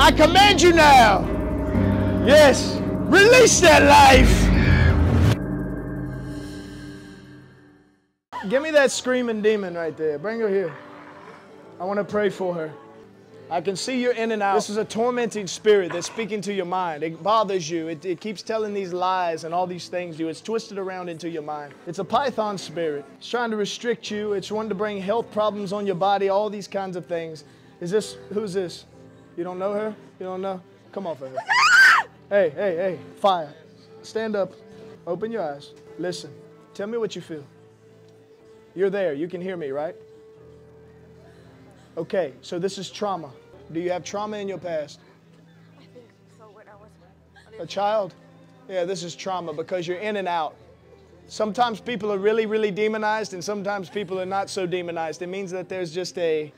I command you now. Yes. Release that life. Give me that screaming demon right there. Bring her here. I want to pray for her. I can see you're in and out. This is a tormenting spirit that's speaking to your mind. It bothers you. It, it keeps telling these lies and all these things to you. It's twisted around into your mind. It's a python spirit. It's trying to restrict you. It's wanting to bring health problems on your body, all these kinds of things. Is this, who's this? You don't know her? You don't know? Come off of her. hey, hey, hey, fire. Stand up. Open your eyes. Listen. Tell me what you feel. You're there. You can hear me, right? Okay, so this is trauma. Do you have trauma in your past? I think so when I was a A child? Yeah, this is trauma because you're in and out. Sometimes people are really, really demonized, and sometimes people are not so demonized. It means that there's just a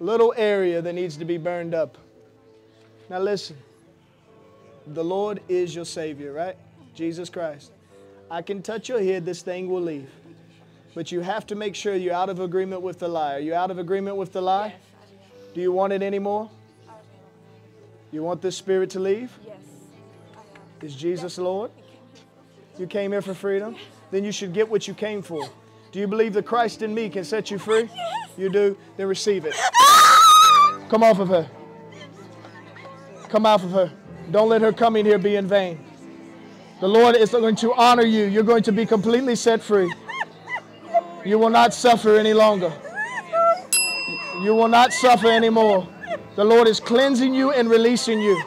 little area that needs to be burned up. Now, listen the Lord is your Savior, right? Jesus Christ. I can touch your head, this thing will leave. But you have to make sure you're out of agreement with the lie. Are you out of agreement with the lie? Yes. Do you want it anymore? You want this spirit to leave? Yes, Is Jesus Lord? You came here for freedom? Then you should get what you came for. Do you believe that Christ in me can set you free? Yes. You do? Then receive it. Come off of her. Come off of her. Don't let her coming here be in vain. The Lord is going to honor you. You're going to be completely set free. You will not suffer any longer. You will not suffer anymore. The Lord is cleansing you and releasing you.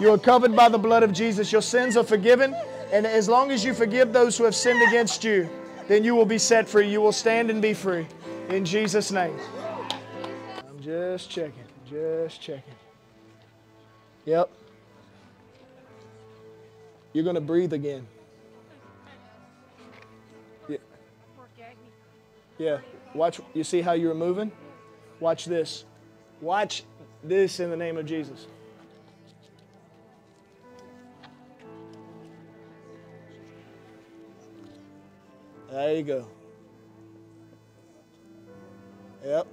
You are covered by the blood of Jesus. Your sins are forgiven. And as long as you forgive those who have sinned against you, then you will be set free. You will stand and be free. In Jesus' name. I'm just checking. Just checking. Yep. You're going to breathe again. Yeah. Yeah. Watch. You see how you're moving? Watch this. Watch this in the name of Jesus. There you go. Yep.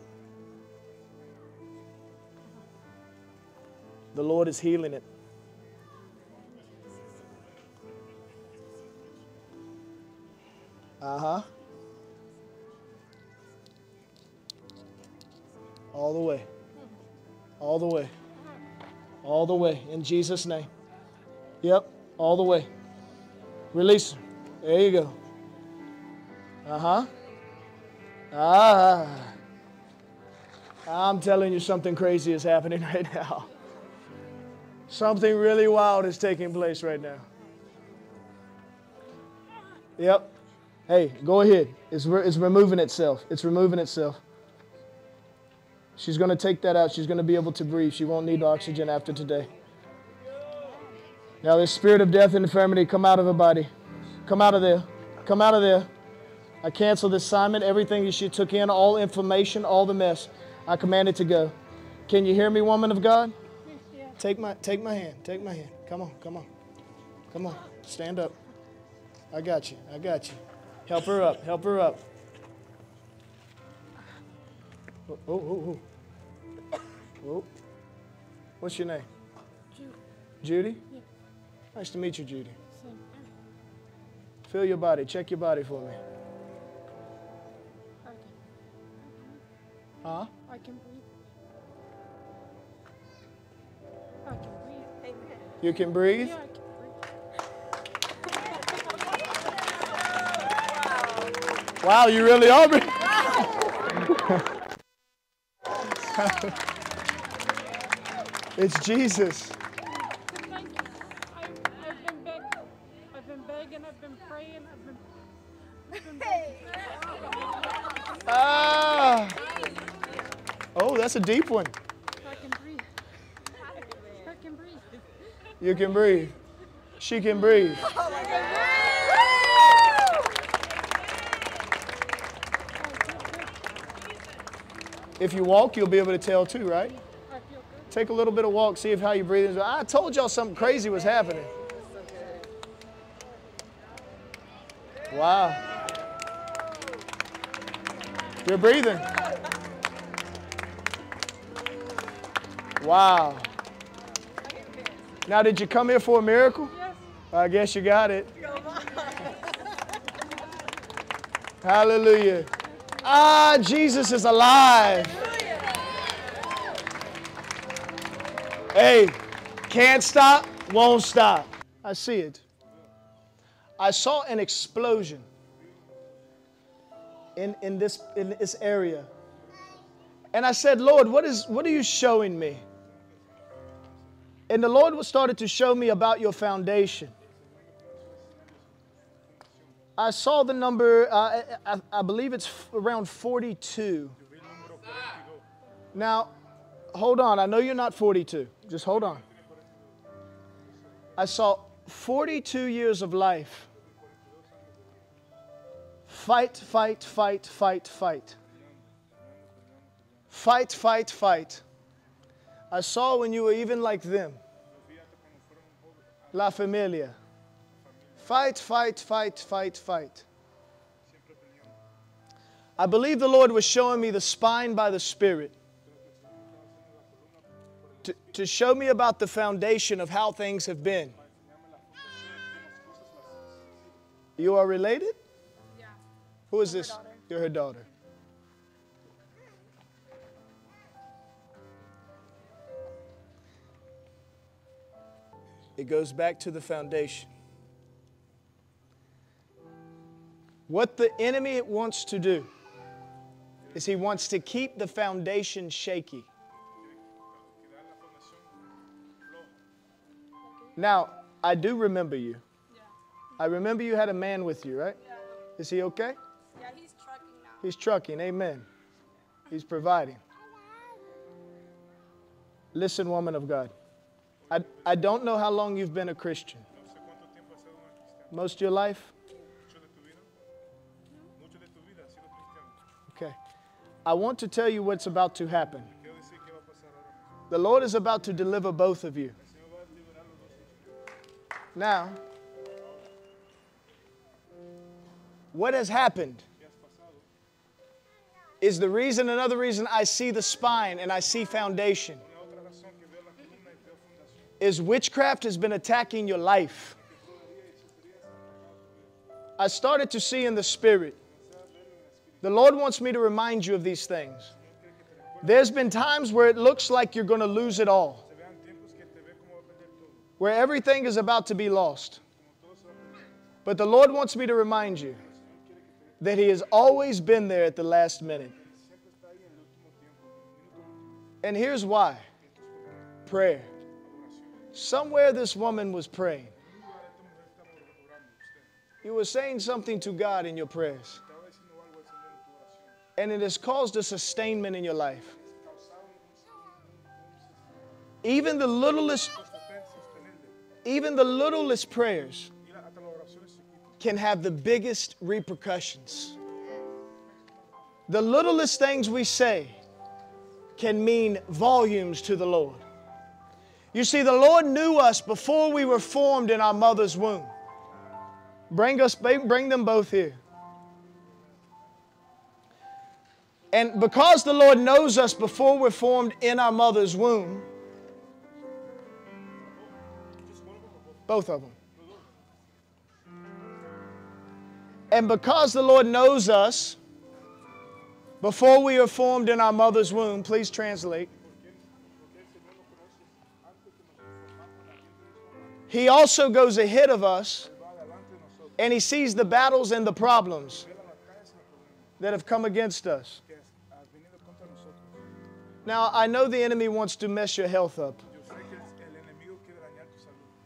The Lord is healing it. Uh huh. All the way. All the way. All the way. In Jesus' name. Yep. All the way. Release. her. There you go. Uh huh. Ah. I'm telling you, something crazy is happening right now. Something really wild is taking place right now. Yep. Hey, go ahead. It's, re- it's removing itself. It's removing itself. She's going to take that out. She's going to be able to breathe. She won't need oxygen after today. Now, this spirit of death and infirmity, come out of her body. Come out of there. Come out of there. I cancel this assignment. Everything that she took in, all information, all the mess, I command it to go. Can you hear me, woman of God? Take my, take my hand. Take my hand. Come on, come on. Come on. Stand up. I got you. I got you. Help her up. Help her up. Oh, oh, oh, oh. oh. What's your name? Judy. Judy? Yeah. Nice to meet you, Judy. Same. Feel your body. Check your body for me. I can, Huh? I can breathe. You can breathe? Yeah, can breathe. Wow, you really are. breathing. it's Jesus. Thank you. I've, I've been begging. I've been begging. I've been praying. I've been. I've been. Ah. Oh, that's a deep one. I can breathe. I can breathe. You can breathe. She can breathe. If you walk, you'll be able to tell too, right? Take a little bit of walk, see if how you breathe. I told y'all something crazy was happening. Wow. You're breathing. Wow. Now, did you come here for a miracle? Yes. I guess you got it. Hallelujah. Ah, Jesus is alive. Hey, can't stop, won't stop. I see it. I saw an explosion in, in, this, in this area. And I said, Lord, what, is, what are you showing me? And the Lord started to show me about your foundation. I saw the number, uh, I, I believe it's around 42. Now, hold on. I know you're not 42. Just hold on. I saw 42 years of life. Fight, fight, fight, fight, fight. Fight, fight, fight. I saw when you were even like them. La familia. Fight, fight, fight, fight, fight. I believe the Lord was showing me the spine by the Spirit to, to show me about the foundation of how things have been. You are related? Yeah. Who is this? daughter. You're her daughter. It goes back to the foundation. What the enemy wants to do is he wants to keep the foundation shaky. Now, I do remember you. Yeah. I remember you had a man with you, right? Yeah. Is he okay? Yeah, he's trucking now. He's trucking, amen. He's providing. Listen, woman of God. I, I don't know how long you've been a Christian. Most of your life? Okay. I want to tell you what's about to happen. The Lord is about to deliver both of you. Now, what has happened is the reason, another reason I see the spine and I see foundation, is witchcraft has been attacking your life. I started to see in the spirit. The Lord wants me to remind you of these things. There's been times where it looks like you're going to lose it all, where everything is about to be lost. But the Lord wants me to remind you that He has always been there at the last minute. And here's why prayer. Somewhere this woman was praying. You were saying something to God in your prayers. And it has caused a sustainment in your life. Even the littlest, even the littlest prayers can have the biggest repercussions. The littlest things we say can mean volumes to the Lord. You see, the Lord knew us before we were formed in our mother's womb. Bring us, bring them both here. And because the Lord knows us before we're formed in our mother's womb, both of them. And because the Lord knows us before we are formed in our mother's womb, please translate. He also goes ahead of us and he sees the battles and the problems that have come against us. Now, I know the enemy wants to mess your health up.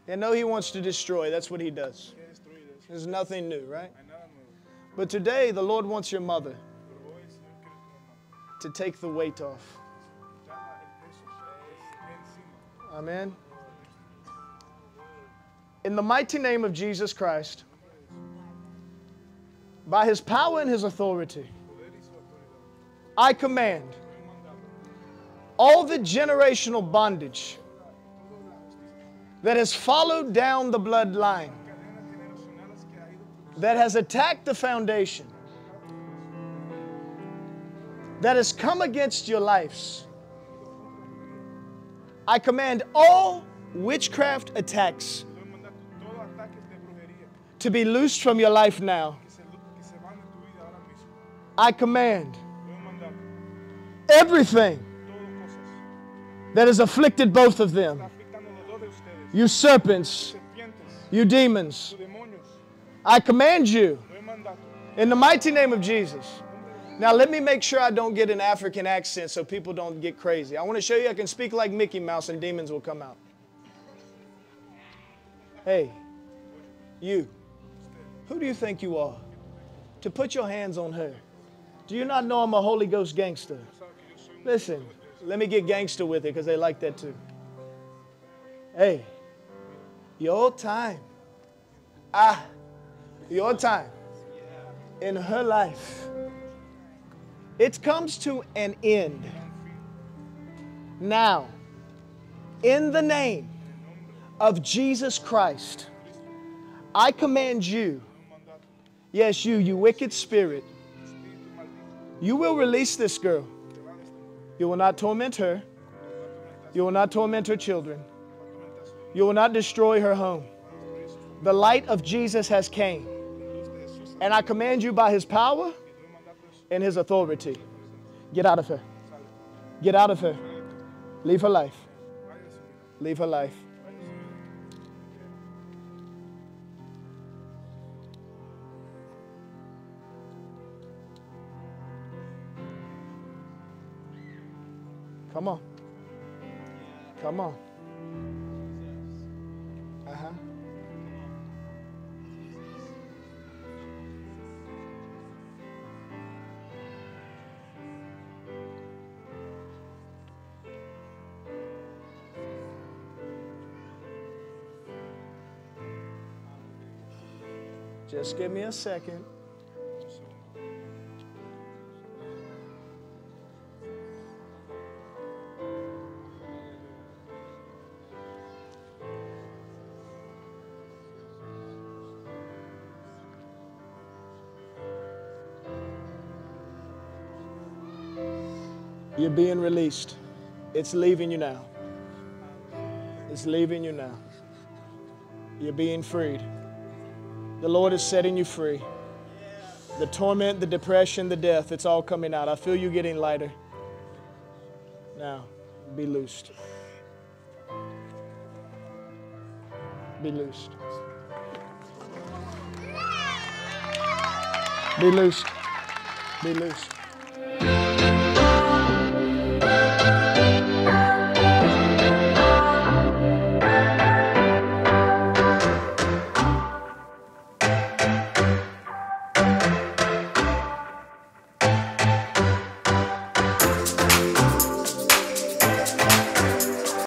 I know he wants to destroy. That's what he does. There's nothing new, right? But today, the Lord wants your mother to take the weight off. Amen. In the mighty name of Jesus Christ, by his power and his authority. I command all the generational bondage that has followed down the bloodline, that has attacked the foundation, that has come against your lives. I command all witchcraft attacks to be loosed from your life now. I command everything that has afflicted both of them, you serpents, you demons. I command you in the mighty name of Jesus. Now, let me make sure I don't get an African accent so people don't get crazy. I want to show you I can speak like Mickey Mouse and demons will come out. Hey, you, who do you think you are? To put your hands on her. Do you not know I'm a Holy Ghost gangster? Listen, let me get gangster with it because they like that too. Hey, your time. Ah, your time in her life. It comes to an end. Now, in the name of Jesus Christ, I command you, yes, you, you wicked spirit, you will release this girl. You will not torment her. You will not torment her children. You will not destroy her home. The light of Jesus has came. And I command you by his power and his authority. Get out of her. Get out of her. Leave her life. Leave her life. Come on. Come on. Uh huh. Just give me a second. You're being released. It's leaving you now. It's leaving you now. You're being freed. The Lord is setting you free. The torment, the depression, the death, it's all coming out. I feel you getting lighter. Now, be loosed. Be loosed. Be loosed. Be loosed.